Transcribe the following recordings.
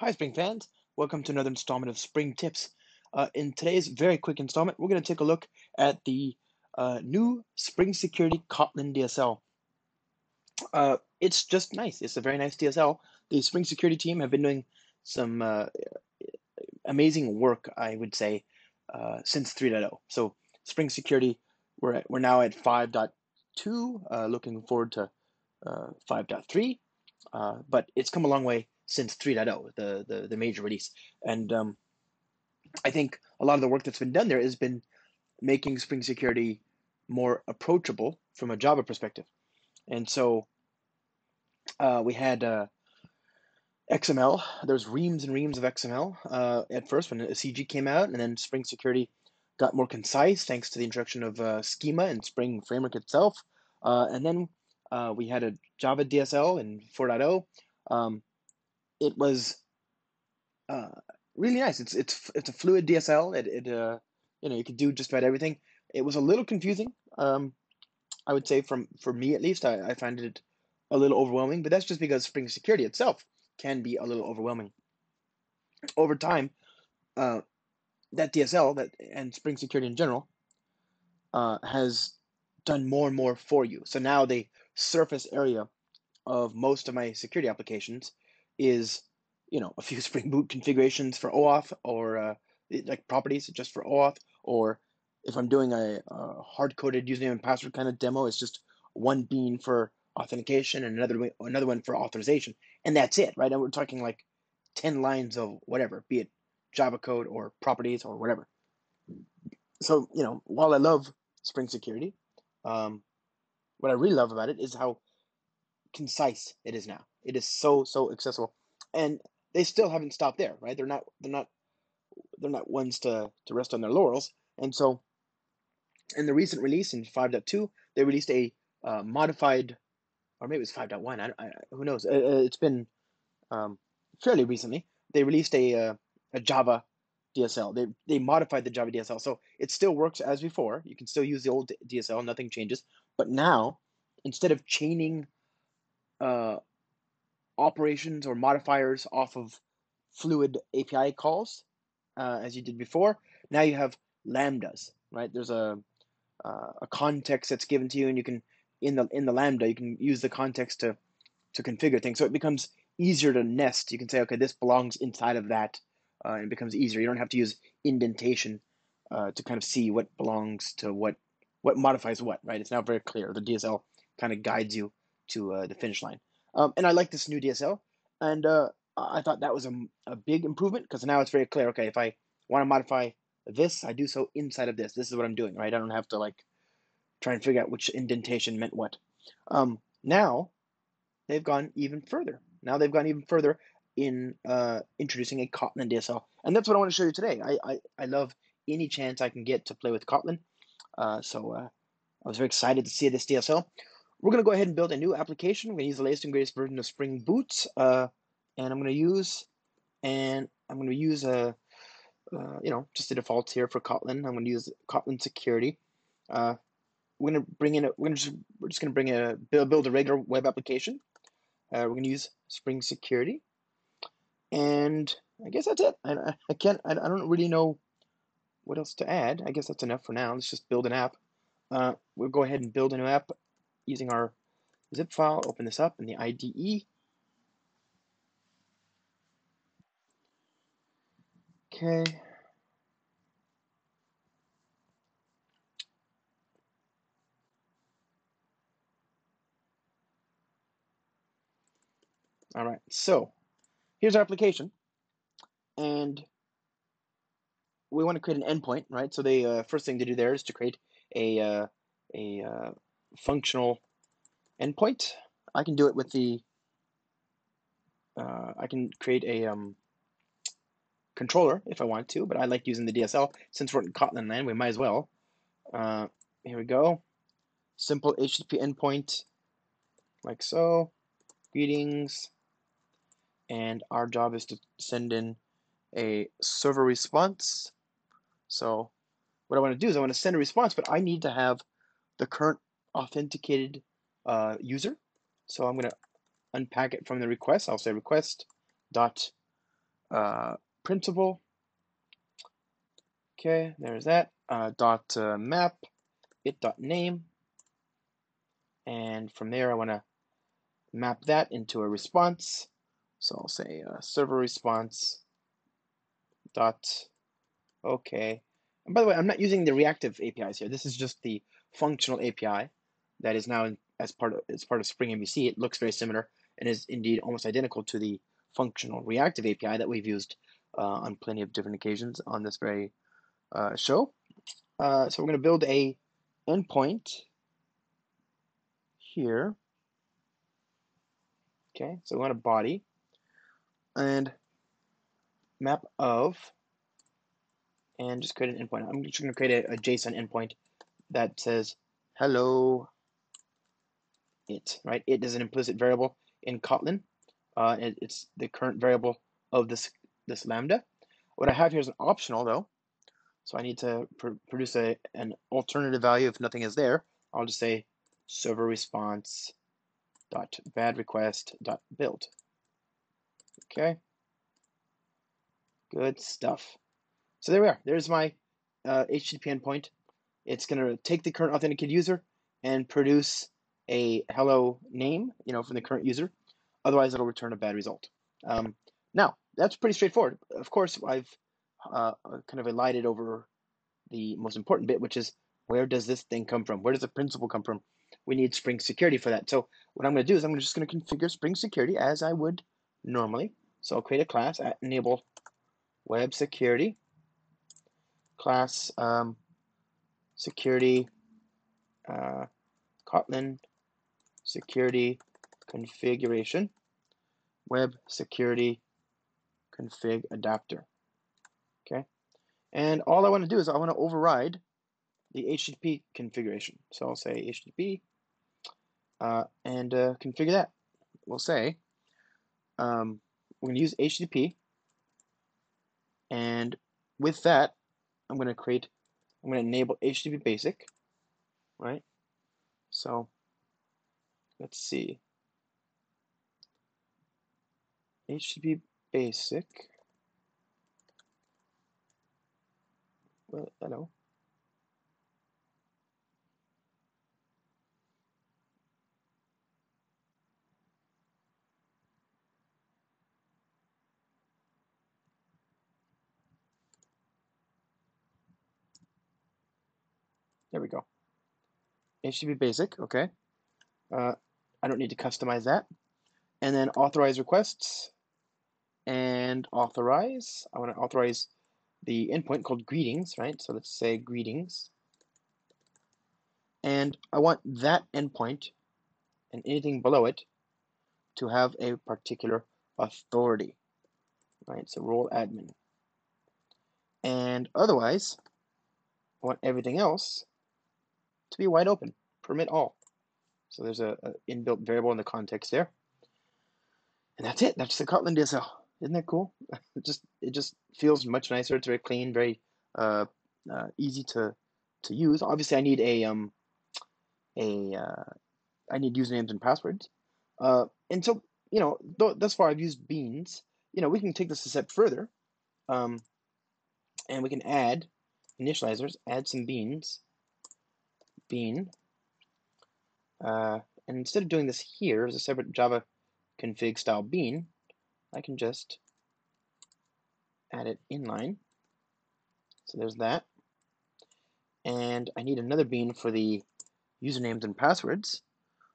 Hi, Spring fans. Welcome to another installment of Spring Tips. Uh, in today's very quick installment, we're going to take a look at the uh, new Spring Security Kotlin DSL. Uh, it's just nice. It's a very nice DSL. The Spring Security team have been doing some uh, amazing work, I would say, uh, since 3.0. So Spring Security, we're, at, we're now at 5.2, uh, looking forward to 5.3, but it's come a long way since 3.0, the, the, the major release. And um, I think a lot of the work that's been done there has been making Spring Security more approachable from a Java perspective. And so uh, we had uh, XML. There's reams and reams of XML uh, at first when Acegi came out, and then Spring Security got more concise thanks to the introduction of uh, schema and Spring Framework itself. Uh, and then uh, we had a Java DSL in 4.0. Um, it was uh, really nice. It's it's it's a fluid DSL. It it uh, you know you could do just about everything. It was a little confusing. Um, I would say from for me at least, I, I find it a little overwhelming. But that's just because Spring Security itself can be a little overwhelming. Over time, uh, that DSL that and Spring Security in general uh, has done more and more for you. So now the surface area of most of my security applications is you know a few Spring Boot configurations for OAuth or uh, like properties just for OAuth, or if I'm doing a, a hard-coded username and password kind of demo, it's just one bean for authentication and another another one for authorization, and that's it, right? And we're talking like ten lines of whatever, be it Java code or properties or whatever. So you know, while I love Spring Security, um, what I really love about it is how concise it is now. It is so so accessible, and they still haven't stopped there, right? They're not they're not they're not ones to to rest on their laurels, and so in the recent release in 5.2, they released a uh, modified, or maybe it's 5.1. I, I, who knows? Uh, uh, it's been um, fairly recently. They released a uh, a Java DSL. They they modified the Java DSL, so it still works as before. You can still use the old DSL, nothing changes. But now, instead of chaining uh, operations or modifiers off of fluid API calls, uh, as you did before. Now you have lambdas, right? There's a uh, a context that's given to you, and you can in the in the lambda you can use the context to to configure things. So it becomes easier to nest. You can say, okay, this belongs inside of that, uh, and it becomes easier. You don't have to use indentation uh, to kind of see what belongs to what, what modifies what, right? It's now very clear. The DSL kind of guides you to uh, the finish line. Um, and I like this new DSL, and uh, I thought that was a, a big improvement because now it's very clear. Okay, if I want to modify this, I do so inside of this. This is what I'm doing, right? I don't have to like try and figure out which indentation meant what. Um, now they've gone even further. Now they've gone even further in uh, introducing a Kotlin DSL, and that's what I want to show you today. I, I, I love any chance I can get to play with Kotlin, uh, so uh, I was very excited to see this DSL. We're going to go ahead and build a new application. We're going to use the latest and greatest version of Spring Boot. Uh, and I'm going to use, and I'm going to use a, uh, you know, just the defaults here for Kotlin. I'm going to use Kotlin security. Uh, we're going to bring in, a, we're, just, we're just going to bring a, build, build a regular web application. Uh, we're going to use Spring security. And I guess that's it. I, I can't, I, I don't really know what else to add. I guess that's enough for now. Let's just build an app. Uh, we'll go ahead and build a new app using our zip file, open this up in the IDE. Okay. All right, so here's our application, and we want to create an endpoint, right? So the uh, first thing to do there is to create a uh, a uh, functional endpoint. I can do it with the, uh, I can create a um, controller if I want to, but I like using the DSL. Since we're in Kotlin land, we might as well. Uh, here we go. Simple HTTP endpoint, like so. Greetings. And our job is to send in a server response. So what I want to do is I want to send a response, but I need to have the current authenticated uh, user. So I'm going to unpack it from the request. I'll say request dot uh, principal. Okay, there's that. Uh, dot uh, map it dot name, and from there I want to map that into a response. So I'll say uh, server response dot okay. And by the way, I'm not using the reactive APIs here. This is just the functional API that is now in, as part of as part of Spring MVC. It looks very similar and is indeed almost identical to the functional reactive API that we've used uh, on plenty of different occasions on this very uh, show. Uh, so we're going to build a endpoint here. Okay, so we want a body and map of and just create an endpoint. I'm just going to create a, a JSON endpoint that says hello it, right? It is an implicit variable in Kotlin. Uh, it, it's the current variable of this, this Lambda. What I have here is an optional though. So I need to pr produce a, an alternative value if nothing is there. I'll just say server response dot bad request dot build. Okay. Good stuff. So there we are. There's my uh, HTTP endpoint. It's going to take the current authenticated user and produce a hello name, you know, from the current user. Otherwise, it'll return a bad result. Um, now, that's pretty straightforward. Of course, I've uh, kind of elided over the most important bit, which is where does this thing come from? Where does the principal come from? We need Spring Security for that. So what I'm going to do is I'm just going to configure Spring Security as I would normally. So I'll create a class at enable web security class um, security uh, Kotlin security configuration web security config adapter. Okay, and all I want to do is I want to override the HTTP configuration. So I'll say HTTP uh, and uh, configure that. We'll say um, we're going to use HTTP, and with that, I'm going to create, I'm going to enable HTTP basic, right? So let's see. HTTP basic. Well, hello. There we go. HTTP basic, okay. Uh, I don't need to customize that. And then authorize requests and authorize. I want to authorize the endpoint called greetings, right? So let's say greetings. And I want that endpoint and anything below it to have a particular authority, right? So role admin. And otherwise, I want everything else to be wide open, permit all. So there's a, a inbuilt variable in the context there. And that's it. That's the Kotlin DSL. Isn't that cool? it just it just feels much nicer. It's very clean, very uh, uh, easy to to use. Obviously, I need a um a uh, I need usernames and passwords. Uh, and so you know, th thus far I've used beans. You know, we can take this a step further, um, and we can add initializers. Add some beans. Bean. Uh, and instead of doing this here as a separate Java config style bean, I can just add it inline. So there's that. And I need another bean for the usernames and passwords.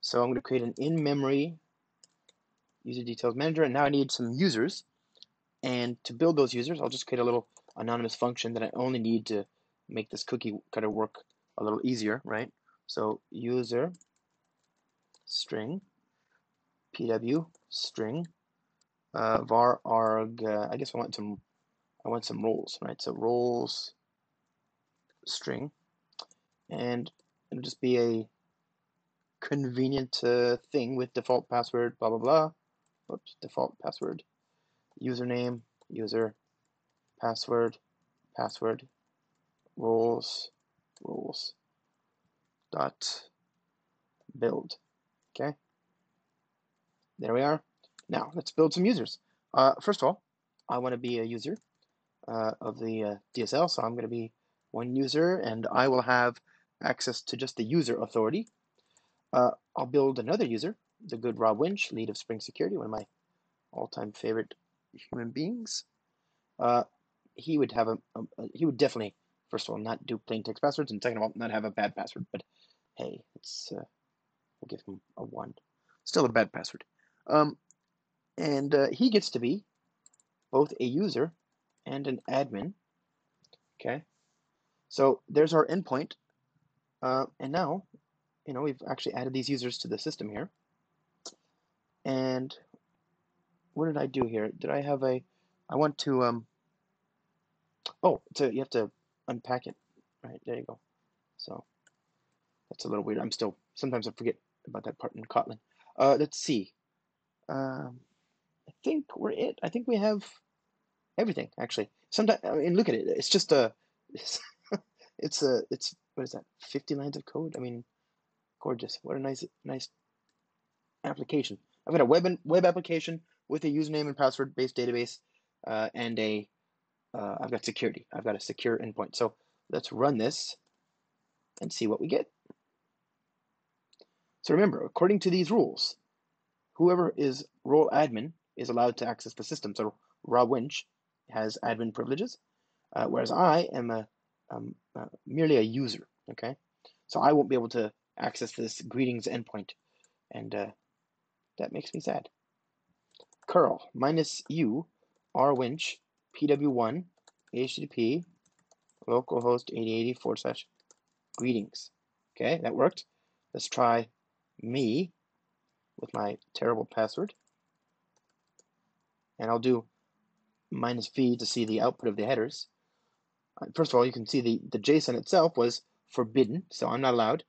So I'm going to create an in-memory user details manager. And now I need some users. And to build those users, I'll just create a little anonymous function that I only need to make this cookie cutter work a little easier, right? So user string pw string uh, var arg. Uh, I guess I want some. I want some roles, right? So roles string, and it'll just be a convenient uh, thing with default password, blah blah blah. Oops, default password, username, user, password, password, roles, roles, dot build. Okay. There we are. Now let's build some users. Uh, first of all, I want to be a user uh, of the uh, DSL, so I'm going to be one user, and I will have access to just the user authority. Uh, I'll build another user, the good Rob Winch, lead of Spring Security, one of my all-time favorite human beings. Uh, he would have a, a, a, he would definitely first of all not do plain text passwords, and second of all not have a bad password. But hey, it's uh, we'll give him a one. Still a bad password. Um, and uh, he gets to be both a user and an admin. Okay, so there's our endpoint. Uh, and now, you know, we've actually added these users to the system here. And what did I do here? Did I have a, I want to, um, oh, so you have to unpack it. Right, there you go. So that's a little weird. I'm still, sometimes I forget about that part in Kotlin. Uh, let's see. Um, I think we're it. I think we have everything actually. Sometimes I mean, look at it. It's just a, it's, it's a, it's what is that? Fifty lines of code. I mean, gorgeous. What a nice, nice application. I've got a web web application with a username and password based database, uh, and a uh, I've got security. I've got a secure endpoint. So let's run this and see what we get. So remember, according to these rules, whoever is role admin is allowed to access the system. So Rob Winch has admin privileges, uh, whereas I am a um, uh, merely a user. Okay, so I won't be able to access this greetings endpoint, and uh, that makes me sad. curl minus u r winch pw1 http localhost 8080 forward slash greetings. Okay, that worked. Let's try me with my terrible password. And I'll do minus v to see the output of the headers. Uh, first of all, you can see the, the JSON itself was forbidden, so I'm not allowed.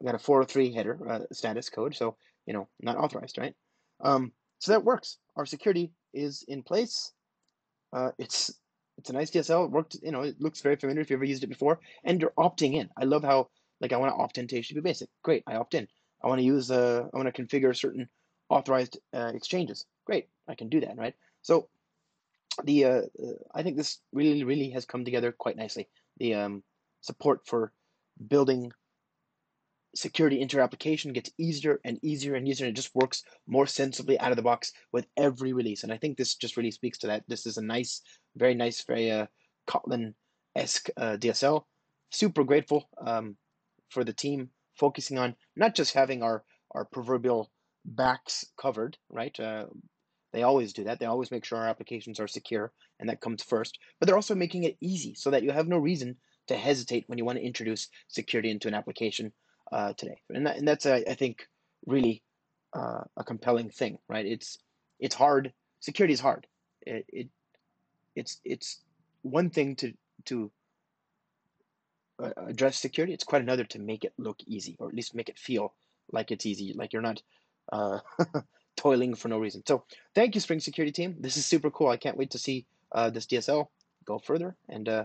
I got a 403 header uh, status code, so, you know, not authorized, right? Um, so that works. Our security is in place. Uh, it's it's a nice DSL. It worked, you know, it looks very familiar if you ever used it before. And you're opting in. I love how, like, I want to opt in to HTTP Basic. Great, I opt in. I want to use, uh, I want to configure certain authorized uh, exchanges. Great, I can do that, right? So the uh, uh, I think this really really has come together quite nicely. The um, support for building security into your application gets easier and easier and easier and it just works more sensibly out of the box with every release and i think this just really speaks to that this is a nice very nice very uh, kotlin-esque uh, dsl super grateful um, for the team focusing on not just having our our proverbial backs covered right uh, they always do that. They always make sure our applications are secure, and that comes first. But they're also making it easy so that you have no reason to hesitate when you want to introduce security into an application uh, today. And, that, and that's, I think, really uh, a compelling thing, right? It's it's hard. Security is hard. It, it it's it's one thing to to address security. It's quite another to make it look easy, or at least make it feel like it's easy, like you're not uh, toiling for no reason. So thank you, Spring Security Team. This is super cool. I can't wait to see uh, this DSL go further. And uh,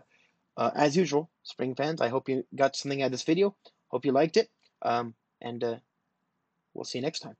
uh, as usual, Spring fans, I hope you got something out of this video. Hope you liked it. Um, and uh, we'll see you next time.